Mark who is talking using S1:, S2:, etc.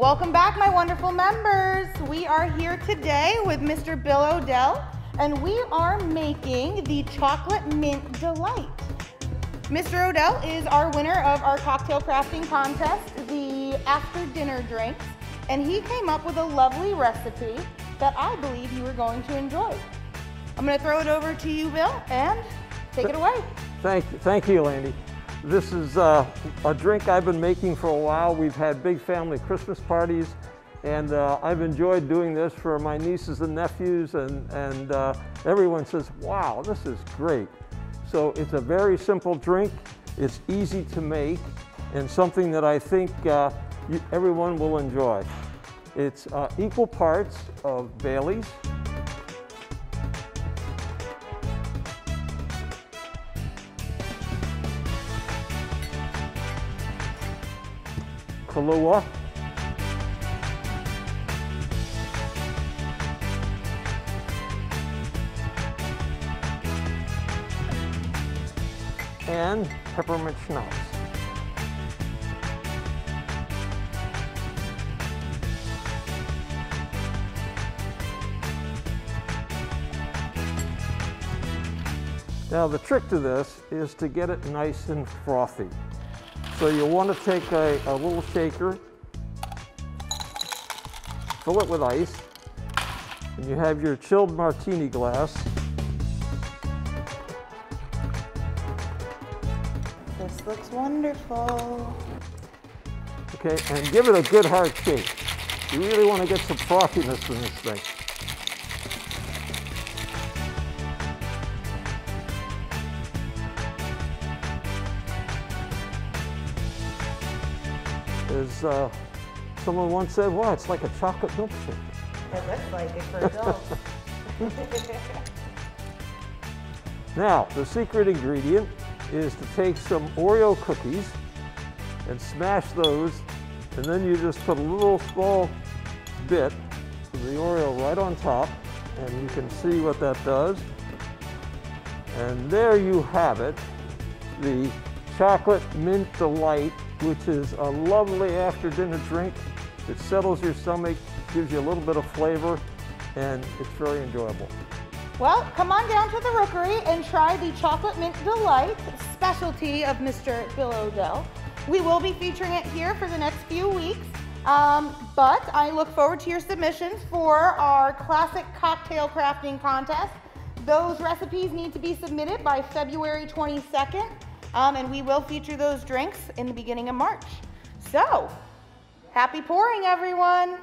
S1: Welcome back, my wonderful members. We are here today with Mr. Bill O'Dell, and we are making the Chocolate Mint Delight. Mr. O'Dell is our winner of our cocktail crafting contest, the after dinner drinks, and he came up with a lovely recipe that I believe you are going to enjoy. I'm going to throw it over to you, Bill, and take it away.
S2: Thank you, thank you, Landy. This is uh, a drink I've been making for a while. We've had big family Christmas parties, and uh, I've enjoyed doing this for my nieces and nephews, and, and uh, everyone says, wow, this is great. So it's a very simple drink. It's easy to make, and something that I think uh, you, everyone will enjoy. It's uh, equal parts of Bailey's, Kahlua. And peppermint schnapps. Now the trick to this is to get it nice and frothy. So you want to take a, a little shaker, fill it with ice, and you have your chilled martini glass.
S1: This looks wonderful.
S2: Okay, and give it a good hard shake. You really want to get some frothiness in this thing. As uh, someone once said, wow, it's like a chocolate milkshake.
S1: It looks like it for adults.
S2: Now, the secret ingredient is to take some Oreo cookies and smash those, and then you just put a little small bit of the Oreo right on top, and you can see what that does. And there you have it, the chocolate mint delight, which is a lovely after dinner drink. It settles your stomach, gives you a little bit of flavor, and it's very enjoyable.
S1: Well, come on down to the Rookery and try the Chocolate Mint Delight, specialty of Mr. Bill O'Dell. We will be featuring it here for the next few weeks, um, but I look forward to your submissions for our classic cocktail crafting contest. Those recipes need to be submitted by February 22nd, um, and we will feature those drinks in the beginning of March. So, happy pouring, everyone!